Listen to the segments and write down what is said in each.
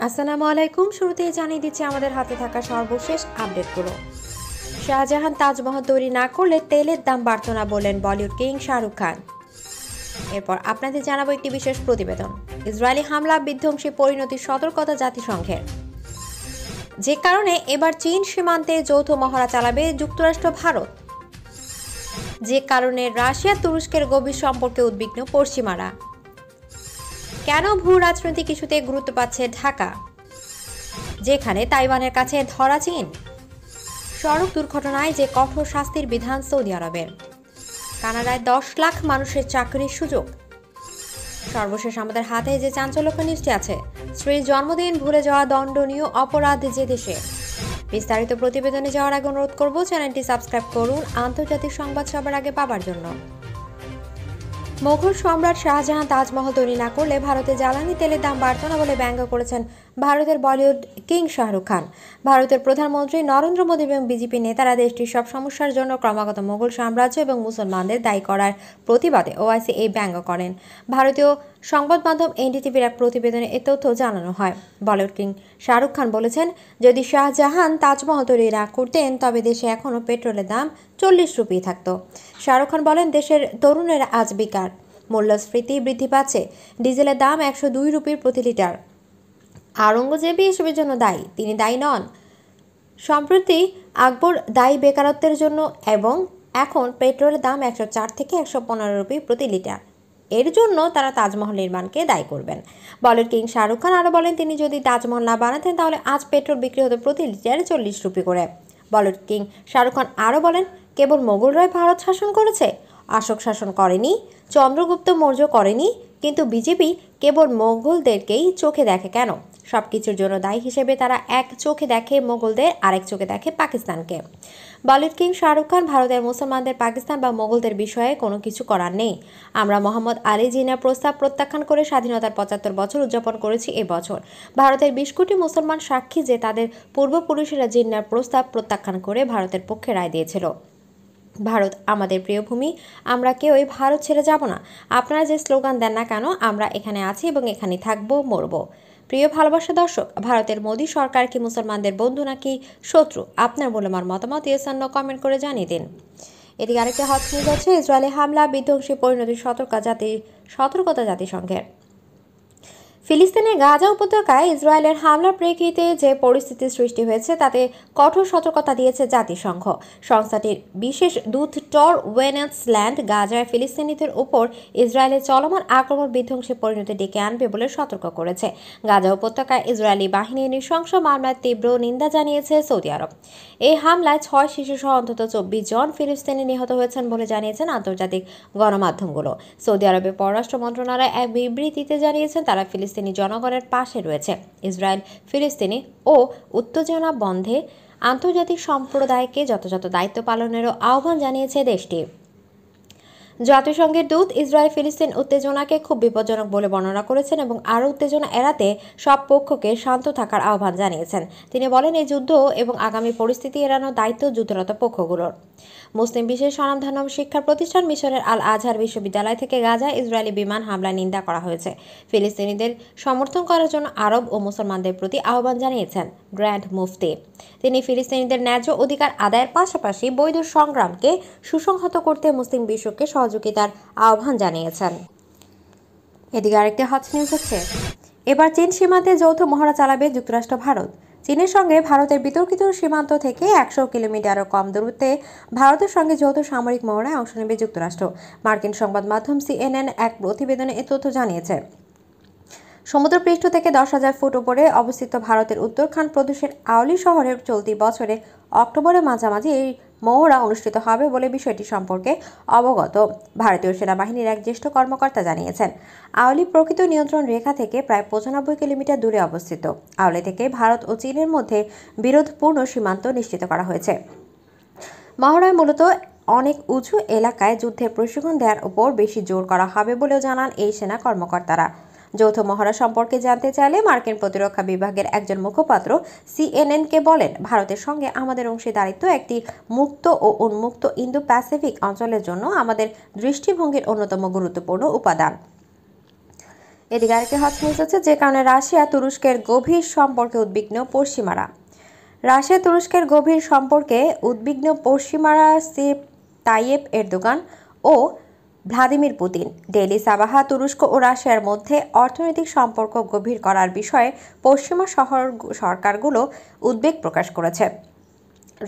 আসসালামু আলাইকুম। শুরুতেই জানিয়ে দিচ্ছি আমাদের হাতে থাকা সর্বশেষ আপডেটগুলো। শাহজাহান তাজমহল তৈরি না করলে তেলের দাম বাড়ত না বললেন বলিউড কিং শাহরুখ খান। এরপর আপনাদের জানাব একটি বিশেষ প্রতিবেদন। ইসরায়েলি হামলা, বিধ্বংসী পরিণতির সতর্কতা জাতিসংঘের। যে কারণে এবার চীন সীমান্তে যৌথ মহড়া চালাবে যুক্তরাষ্ট্র, ভারত। যে কারণে রাশিয়া তুরস্কের গভীর সম্পর্কে উদ্বিগ্ন পশ্চিমারা। কেন ভূ রাজনৈতিক ইস্যুতে গুরুত্ব পাচ্ছে ঢাকা? যেখানে তাইওয়ানের কাছে ধরা চীন। সড়ক দুর্ঘটনায় যে কঠোর শাস্তির বিধান সৌদি আরবের কানাডায় দশ লাখ মানুষের চাকরির সুযোগ। সর্বশেষ আমাদের হাতে যে চাঞ্চল্যকর নিউজটি আছে, স্ত্রীর জন্মদিন ভুলে যাওয়া দণ্ডনীয় অপরাধ যে দেশে। বিস্তারিত প্রতিবেদনে যাওয়ার আগে অনুরোধ করব চ্যানেলটি সাবস্ক্রাইব করুন। আন্তর্জাতিক সংবাদ সবার আগে পাবার জন্য। মোগল সম্রাট শাহজাহান তাজমহল তৈরি না করলে ভারতে জ্বালানি তেলের দাম বাড়ত না বলে ব্যঙ্গ করেছেন ভারতের বলিউড কিং শাহরুখ খান। ভারতের প্রধানমন্ত্রী নরেন্দ্র মোদী এবং বিজেপি নেতারা দেশটির সব সমস্যার জন্য ক্রমাগত মোগল সাম্রাজ্য এবং মুসলমানদের দায়ী করার প্রতিবাদে ওআইসি এই ব্যঙ্গ করেন। ভারতীয় সংবাদ মাধ্যম এনডিটিভির এক প্রতিবেদনে এ তথ্য জানানো হয়। বলিউড কিং শাহরুখ খান বলেছেন, যদি শাহজাহান তাজমহল তৈরি না করতেন, তবে দেশে এখনও পেট্রোলের দাম চল্লিশ রুপি থাকতো। শাহরুখ খান বলেন, দেশের তরুণেরা আজ বিকার। মূল্যস্ফীতি বৃদ্ধি পাচ্ছে। ডিজেলের দাম একশো দুই রুপির প্রতি লিটার। আওরঙ্গজেবই এসবের জন্য দায়ী, তিনি দায়ী নন। সম্প্রতি আকবর দায়ী বেকারত্বের জন্য এবং এখন পেট্রোলের দাম একশো চার থেকে একশো পনেরো রুপি প্রতি লিটার। এর জন্য তারা তাজমহল নির্মাণকে দায়ী করবেন। বলিউড কিং শাহরুখ খান আরও বলেন, তিনি যদি তাজমহল না বানাতেন তাহলে আজ পেট্রোল বিক্রি হতো প্রতি লিটারে চল্লিশ রুপি করে। বলিউড কিং শাহরুখ খান আরও বলেন, কেবল মোগলরাই ভারত শাসন করেছে? অশোক শাসন করেনি, চন্দ্রগুপ্ত মৌর্য করেনি, কিন্তু বিজেপি কেবল মোগলদেরকেই চোখে দেখে কেন? সব কিছুর জন্য দায়ী হিসেবে তারা এক চোখে দেখে মোগলদের, আরেক চোখে দেখে পাকিস্তানকে। বলিউড কিং শাহরুখ খান ভারতের মুসলমানদের পাকিস্তান বা মোগলদের বিষয়ে কোনো কিছু করার নেই। আমরা মোহাম্মদ আলী জিনার প্রস্তাব প্রত্যাখ্যান করে স্বাধীনতার পঁচাত্তর বছর উদযাপন করেছি এবছর ভারতের বিশ কোটি মুসলমান সাক্ষী যে তাদের পূর্বপুরুষেরা জিন্নার প্রস্তাব প্রত্যাখ্যান করে ভারতের পক্ষে রায় দিয়েছিল। ভারত, আমাদের প্রিয় ভূমি, আমরা কেউই ভারত ছেড়ে যাব না। আপনারা যে স্লোগান দেন না কেন, আমরা এখানে আছি এবং এখানে থাকব, মরব। প্রিয় ভালোবাসা দর্শক, ভারতের মোদী সরকার কি মুসলমানদের বন্ধু নাকি শত্রু? আপনার মূল্যমান মতামত ইয়েসান্ন কমেন্ট করে জানিয়ে দিন। এদিকে আরেকটি হট নিউজ আছে, ইসরায়েলি হামলা, বিধ্বংসী পরিণতি সতর্কতা জাতি, সতর্কতা জাতিসংঘের। ফিলিস্তিনের গাজা উপত্যকায় ইসরায়েলের হামলার প্রেক্ষিতে যে পরিস্থিতির সৃষ্টি হয়েছে, তাতে কঠোর সতর্কতা দিয়েছে জাতিসংঘ। সংস্থাটির বিশেষ দূত টর ওয়েনেসল্যান্ড গাজায় ফিলিস্তিনিদের উপর ইসরায়েলের চলমান আক্রমণ বিধ্বংসী পরিণতি ডেকে আনবে বলে সতর্ক করেছে। গাজা উপত্যকায় ইসরায়েলি বাহিনীর নৃশংস মামলার তীব্র নিন্দা জানিয়েছে সৌদি আরব। এই হামলায় ছয় শিশুসহ অন্তত চব্বিশ জন ফিলিস্তিনি নিহত হয়েছেন বলে জানিয়েছেন আন্তর্জাতিক গণমাধ্যমগুলো। সৌদি আরবের পররাষ্ট্র মন্ত্রণালয় এক বিবৃতিতে জানিয়েছেন, তারা ফিলিস্তিনি ফিলিস্তিনি জনগণের পাশে রয়েছে। ইসরায়েল, ফিলিস্তিনি ও উত্তেজনা বন্ধে আন্তর্জাতিক সম্প্রদায়কে যথাযথ দায়িত্ব পালনেরও আহ্বান জানিয়েছে দেশটি। জাতিসংঘের দূত ইসরায়েল ফিলিস্তিন উত্তেজনাকে খুব বিপজ্জনক বলে বর্ণনা করেছেন এবং আরও উত্তেজনা এড়াতে সব পক্ষকে শান্ত থাকার আহ্বান জানিয়েছেন। তিনি বলেন, এই যুদ্ধ এবং আগামী পরিস্থিতি এড়ানোর দায়িত্ব যুদ্ধরত পক্ষগুলোর। মুসলিম বিশ্বের স্বনামধন্য শিক্ষা প্রতিষ্ঠান মিশরের আল আজহার বিশ্ববিদ্যালয় থেকে গাজা ইসরায়েলি বিমান হামলা নিন্দা করা হয়েছে। ফিলিস্তিনিদের সমর্থন করার জন্য আরব ও মুসলমানদের প্রতি আহ্বান জানিয়েছেন গ্র্যান্ড মুফতি। তিনি ফিলিস্তিনিদের ন্যায্য অধিকার আদায়ের পাশাপাশি বৈধ সংগ্রামকে সুসংহত করতে মুসলিম বিশ্বকে সহযোগিতার আহ্বান জানিয়েছেন। এদিকে আরেকটি হট নিউজ হচ্ছে, এবার চীন সীমান্তে যৌথ মহড়া চালাবে যুক্তরাষ্ট্র, ভারত। চীনের সঙ্গে ভারতের বিতর্কিত সীমান্ত থেকে একশো কিলোমিটারও কম দূরত্বে ভারতের সঙ্গে যৌথ সামরিক মহড়ায় অংশ নেবে যুক্তরাষ্ট্র। মার্কিন সংবাদ মাধ্যম সিএনএন এক প্রতিবেদনে এ তথ্য জানিয়েছে। সমুদ্রপৃষ্ঠ থেকে দশ হাজার ফুট উপরে অবস্থিত ভারতের উত্তরখান প্রদেশের আওলি শহরের চলতি বছরে অক্টোবরের মাঝামাঝি এই মহড়া অনুষ্ঠিত হবে বলে বিষয়টি সম্পর্কে অবগত। ভারতীয় সেনাবাহিনীর এক জ্যেষ্ঠ কর্মকর্তা জানিয়েছেন আওলি প্রকৃত নিয়ন্ত্রণ রেখা থেকে প্রায় পঁচানব্বই কিলোমিটার দূরে অবস্থিত। আওলি থেকে ভারত ও চীনের মধ্যে বিরোধপূর্ণ সীমান্ত নিশ্চিত করা হয়েছে। মহড়ায় মূলত অনেক উঁচু এলাকায় যুদ্ধের প্রশিক্ষণ দেওয়ার উপর বেশি জোর করা হবে বলেও জানান এই সেনা কর্মকর্তারা। যৌথ মহড়া সম্পর্কে জানতে চাইলে মার্কিন প্রতিরক্ষা বিভাগের একজন মুখপাত্র সিএনএনকে বলেন, ভারতের সঙ্গে আমাদের অংশীদারিত্ব একটি মুক্ত ও উন্মুক্ত ইন্দো প্যাসিফিক অঞ্চলের জন্য আমাদের দৃষ্টিভঙ্গির অন্যতম গুরুত্বপূর্ণ উপাদান। এদিকে আরেকটি হট নিউজ আছে যে কারণে রাশিয়া তুরস্কের গভীর সম্পর্কে উদ্বিগ্ন পশ্চিমারা। রাশিয়া তুরস্কের গভীর সম্পর্কে উদ্বিগ্ন পশ্চিমারা সেপ, তাইয়েব, এরদোগান ও ভ্লাদিমির পুতিন। ডেলি সাবাহা, তুরস্ক ও রাশিয়ার মধ্যে অর্থনৈতিক সম্পর্ক গভীর করার বিষয়ে পশ্চিমা শহর সরকারগুলো উদ্বেগ প্রকাশ করেছে।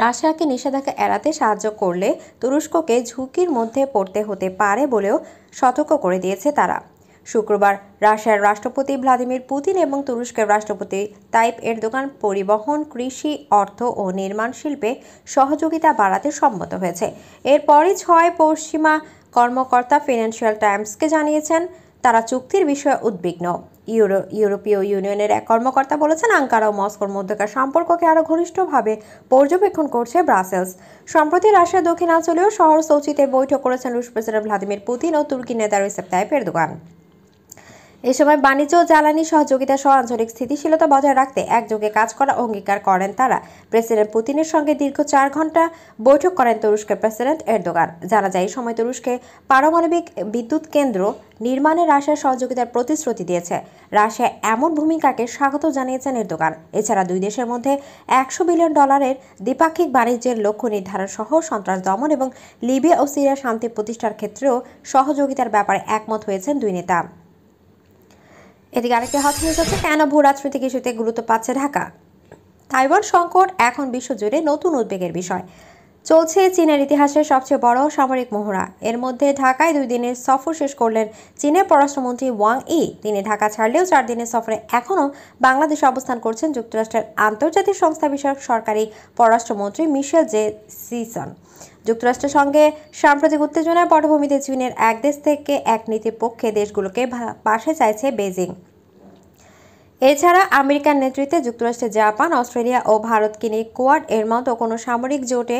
রাশিয়াকে নিষেধাজ্ঞা এড়াতে সাহায্য করলে তুরস্ককে ঝুঁকির মধ্যে পড়তে হতে পারে বলেও সতর্ক করে দিয়েছে তারা। শুক্রবার রাশিয়ার রাষ্ট্রপতি ভ্লাদিমির পুতিন এবং তুরস্কের রাষ্ট্রপতি তাইপ এরদোগান পরিবহন, কৃষি, অর্থ ও নির্মাণ শিল্পে সহযোগিতা বাড়াতে সম্মত হয়েছে। এরপরই ছয় পশ্চিমা কর্মকর্তা ফিনান্সিয়াল টাইমসকে জানিয়েছেন, তারা চুক্তির বিষয়ে উদ্বিগ্ন। ইউরো, ইউরোপীয় ইউনিয়নের এক কর্মকর্তা বলেছেন, আঙ্কারা ও মস্কোর মধ্যকার সম্পর্ককে আরও ঘনিষ্ঠভাবে পর্যবেক্ষণ করছে ব্রাসেলস। সম্প্রতি রাশিয়ার দক্ষিণাঞ্চলীয় শহর সৌচিতে বৈঠক করেছেন রুশ প্রেসিডেন্ট ভ্লাদিমির পুতিন ও তুর্কি নেতা রিসেপ তাইপ এরদোগান। এ সময় বাণিজ্য ও জ্বালানি সহযোগিতা সহ আঞ্চলিক স্থিতিশীলতা বজায় রাখতে একযোগে কাজ করা অঙ্গীকার করেন তারা। প্রেসিডেন্ট পুতিনের সঙ্গে দীর্ঘ চার ঘণ্টা বৈঠক করেন তুরস্কের প্রেসিডেন্ট এরদোগান। জানা যায়, এই সময় তুরস্কে পারমাণবিক বিদ্যুৎ কেন্দ্র নির্মাণে রাশিয়ার সহযোগিতার প্রতিশ্রুতি দিয়েছে। রাশিয়া এমন ভূমিকাকে স্বাগত জানিয়েছেন এরদোগান। এছাড়া দুই দেশের মধ্যে একশো বিলিয়ন ডলারের দ্বিপাক্ষিক বাণিজ্যের লক্ষ্য নির্ধারণ সহ সন্ত্রাস দমন এবং লিবিয়া ও সিরিয়া শান্তি প্রতিষ্ঠার ক্ষেত্রেও সহযোগিতার ব্যাপারে একমত হয়েছেন দুই নেতা। এদিকে আরেকটি হট নিউজ হচ্ছে কেন ভূ রাজনৈতিক ইস্যুতে গুরুত্ব পাচ্ছে ঢাকা? তাইওয়ান সংকট এখন বিশ্বজুড়ে নতুন উদ্বেগের বিষয়। চলছে চীনের ইতিহাসের সবচেয়ে বড় সামরিক মহড়া এর মধ্যে ঢাকায় দুই দিনের সফর শেষ করলেন চীনের পররাষ্ট্রমন্ত্রী ওয়াং ই। তিনি ঢাকা ছাড়লেও চার দিনের সফরে এখনও বাংলাদেশে অবস্থান করছেন যুক্তরাষ্ট্রের আন্তর্জাতিক সংস্থা বিষয়ক সরকারি পররাষ্ট্রমন্ত্রী মিশেল জে সিসন। যুক্তরাষ্ট্রের সঙ্গে সাম্প্রতিক উত্তেজনার পটভূমিতে চীনের এক দেশ থেকে এক নীতির পক্ষে দেশগুলোকে পাশে চাইছে বেজিং এছাড়া আমেরিকার নেতৃত্বে যুক্তরাষ্ট্রে জাপান, অস্ট্রেলিয়া ও ভারতকে নিয়ে কোয়াড এর মতো কোনো সামরিক জোটে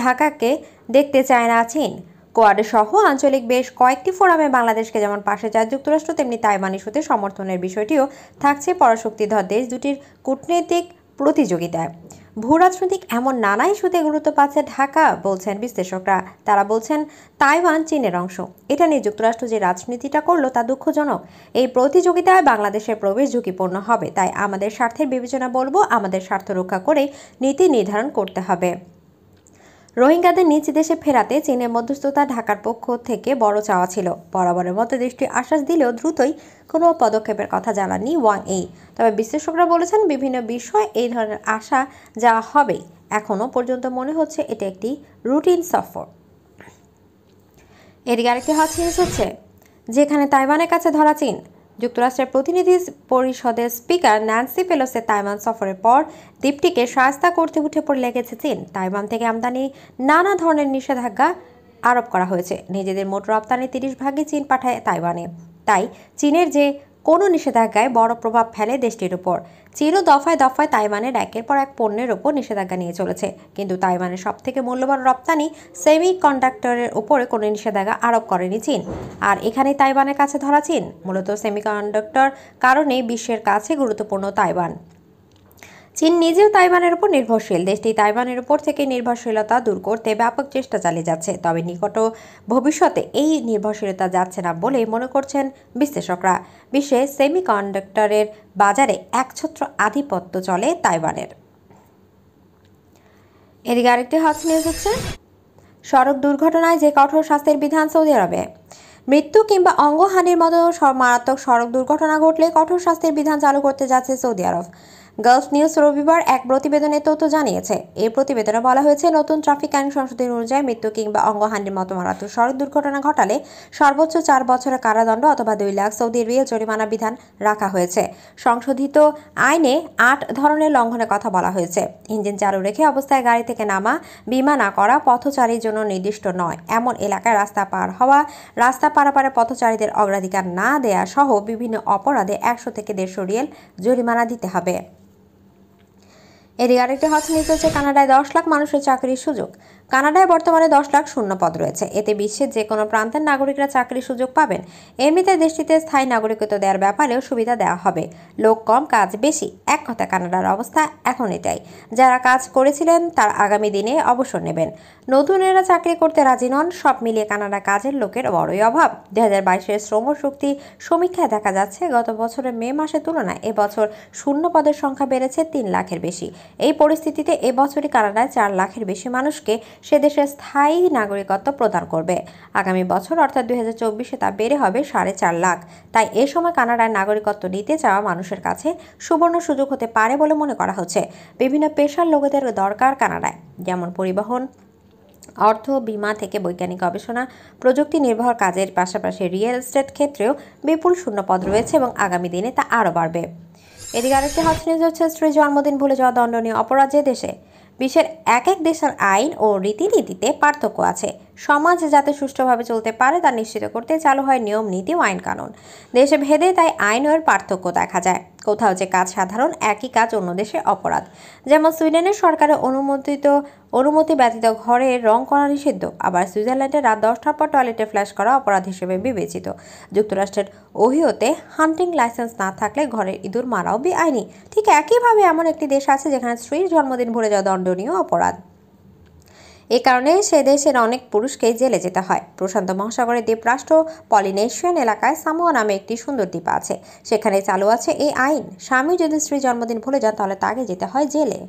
ঢাকাকে দেখতে চায় না চীন। কোয়াড সহ আঞ্চলিক বেশ কয়েকটি ফোরামে বাংলাদেশকে যেমন পাশে যায় যুক্তরাষ্ট্র, তেমনি তাইওয়ান ইস্যুতে সমর্থনের বিষয়টিও থাকছে পরাশক্তিধর দেশ দুটির কূটনৈতিক প্রতিযোগিতায়। ভূ রাজনৈতিক এমন নানা ইস্যুতে গুরুত্ব পাচ্ছে ঢাকা, বলছেন বিশ্লেষকরা। তারা বলছেন, তাইওয়ান চীনের অংশ। এটা নিয়ে যুক্তরাষ্ট্র যে রাজনীতিটা করল তা দুঃখজনক। এই প্রতিযোগিতায় বাংলাদেশের প্রবেশ ঝুঁকিপূর্ণ হবে। তাই আমাদের স্বার্থের বিবেচনা বলব, আমাদের স্বার্থ রক্ষা করে নীতি নির্ধারণ করতে হবে। রোহিঙ্গাদের নিজ দেশে ফেরাতে চীনের মধ্যস্থতা ঢাকার পক্ষ থেকে বড় চাওয়া ছিল। বরাবরের মতো দেশটি আশ্বাস দিলেও দ্রুতই কোনো পদক্ষেপের কথা জানাননি ওয়াং এই তবে বিশ্লেষকরা বলেছেন, বিভিন্ন বিষয় এই ধরনের আশা যা হবে। এখনও পর্যন্ত মনে হচ্ছে এটা একটি রুটিন সফর। এদিকে আরেকটি হচ্ছে যেখানে তাইওয়ানের কাছে ধরা চীন। যুক্তরাষ্ট্রের প্রতিনিধি পরিষদের স্পিকার ন্যান্সি পেলোসের তাইওয়ান সফরের পর দ্বীপটিকে সাহস্তা করতে উঠে পড়ে লেগেছে চীন। তাইওয়ান থেকে আমদানি নানা ধরনের নিষেধাজ্ঞা আরোপ করা হয়েছে। নিজেদের মোট রপ্তানি তিরিশ ভাগে চীন পাঠায় তাইওয়ানে। তাই চীনের যে কোনো নিষেধাজ্ঞায় বড় প্রভাব ফেলে দেশটির উপর। চীনও দফায় দফায় তাইওয়ানের একের পর এক পণ্যের ওপর নিষেধাজ্ঞা নিয়ে চলেছে। কিন্তু তাইওয়ানের সবথেকে মূল্যবান রপ্তানি সেমি কন্ডাক্টরের উপরে কোনো নিষেধাজ্ঞা আরোপ করেনি চীন। আর এখানেই তাইওয়ানের কাছে ধরা চীন। মূলত সেমি কন্ডাক্টর কারণে বিশ্বের কাছে গুরুত্বপূর্ণ তাইওয়ান। চীন নিজেও তাইওয়ানের উপর নির্ভরশীল। দেশটি তাইওয়ানের উপর থেকে নির্ভরশীলতা দূর করতে ব্যাপক চেষ্টা চালিয়ে যাচ্ছে, তবে নিকট ভবিষ্যতে এই নির্ভরশীলতা যাচ্ছে না বলে মনে করছেন বিশ্লেষকরা। বিশ্বে সেমিকন্ডাক্টরের বাজারে একছত্র আধিপত্য চলে তাইওয়ানের। এদিকে আরেকটি হট নিউজ হচ্ছে, সড়ক দুর্ঘটনায় যে কঠোর শাস্তির বিধান সৌদি আরবে। মৃত্যু কিংবা অঙ্গহানির মতো মারাত্মক সড়ক দুর্ঘটনা ঘটলে কঠোর শাস্তির বিধান চালু করতে যাচ্ছে সৌদি আরব। গালফ নিউজ রবিবার এক প্রতিবেদনে তথ্য জানিয়েছে। এই প্রতিবেদনে বলা হয়েছে, নতুন ট্রাফিক আইন সংশোধন অনুযায়ী মৃত্যু কিংবা অঙ্গহানির মতো মারাত্মক সড়ক দুর্ঘটনা ঘটালে সর্বোচ্চ চার বছরের কারাদণ্ড অথবা দুই লাখ সৌদি রিয়েল জরিমানা বিধান রাখা হয়েছে। সংশোধিত আইনে আট ধরনের লঙ্ঘনের কথা বলা হয়েছে। ইঞ্জিন চালু রেখে অবস্থায় গাড়ি থেকে নামা, বিমা না করা পথচারীর জন্য নির্দিষ্ট নয়। এমন এলাকায় রাস্তা পার হওয়া, রাস্তা পারাপারে পথচারীদের অগ্রাধিকার না দেয়া সহ বিভিন্ন অপরাধে একশো থেকে দেড়শো রিয়েল জরিমানা দিতে হবে। এদিকে আরেকটি নিউজ হচ্ছে কানাডায় দশ লাখ মানুষের চাকরির সুযোগ। কানাডায় বর্তমানে দশ লাখ শূন্য পদ রয়েছে। এতে বিশ্বের যে কোনো প্রান্তের নাগরিকরা চাকরির সুযোগ পাবেন। এমনিতে দেশটিতে স্থায়ী নাগরিকত্ব দেওয়ার ব্যাপারেও সুবিধা দেওয়া হবে। লোক কম, কাজ বেশি। এক কথা, কানাডার অবস্থা এখন এটাই। যারা কাজ করেছিলেন, তার আগামী দিনে অবসর নেবেন। নতুনেরা চাকরি করতে রাজি নন, সব মিলিয়ে কানাডা কাজের লোকের বড়ই অভাব। দু হাজার বাইশের শ্রম শক্তি সমীক্ষায় দেখা যাচ্ছে, গত বছরের মে মাসের তুলনায় এবছর শূন্য পদের সংখ্যা বেড়েছে তিন লাখের বেশি। এই পরিস্থিতিতে এবছরই কানাডায় চার লাখের বেশি মানুষকে সে দেশে স্থায়ী নাগরিকত্ব প্রদান করবে। আগামী বছর অর্থাৎ দুই হাজার চব্বিশে তা বেড়ে হবে সাড়ে চার লাখ। তাই এ সময় কানাডায় নাগরিকত্ব নিতে চাওয়া মানুষের কাছে সুবর্ণ সুযোগ হতে পারে বলে মনে করা হচ্ছে। বিভিন্ন পেশার লোকেদের দরকার কানাডায়, যেমন পরিবহন, অর্থ, বিমা থেকে বৈজ্ঞানিক গবেষণা, প্রযুক্তি নির্ভর কাজের পাশাপাশি রিয়েল এস্টেট ক্ষেত্রেও বিপুল শূন্যপদ রয়েছে এবং আগামী দিনে তা আরও বাড়বে। এদিকে আরেকটি হট নিউজ হচ্ছে, স্ত্রীর জন্মদিন ভুলে যাওয়া দণ্ডনীয় অপরাধ যে দেশে। বিশ্বের এক এক দেশের আইন ও রীতিনীতিতে পার্থক্য আছে। সমাজ যাতে সুষ্ঠুভাবে চলতে পারে, তা নিশ্চিত করতে চালু হয় নিয়ম, নীতি ও আইন কানুন। দেশে ভেদে তাই আইনের পার্থক্য দেখা যায়। কোথাও যে কাজ সাধারণ, একই কাজ অন্য দেশে অপরাধ। যেমন সুইডেনের সরকারের অনুমোদিত, অনুমতি ব্যতীত ঘরে রং করা নিষিদ্ধ। আবার সুইজারল্যান্ডে রাত দশটার পর টয়লেটে ফ্ল্যাশ করা অপরাধ হিসেবে বিবেচিত। যুক্তরাষ্ট্রের ওহিওতে হান্টিং লাইসেন্স না থাকলে ঘরের ইঁদুর মারাও বেআইনি। ঠিক একইভাবে এমন একটি দেশ আছে যেখানে স্ত্রীর জন্মদিন ভুলে যাওয়া দণ্ডনীয় অপরাধ। এ কারণে সে দেশের অনেক পুরুষকে জেলে যেতে হয়। প্রশান্ত মহাসাগরের দ্বীপরাষ্ট্র পলিনেশিয়ান এলাকায় সামোয়া নামে একটি সুন্দর দ্বীপ আছে। সেখানে চালু আছে এই আইন। স্বামী যদি স্ত্রী জন্মদিন ভুলে যান, তাহলে তাকে যেতে হয় জেলে।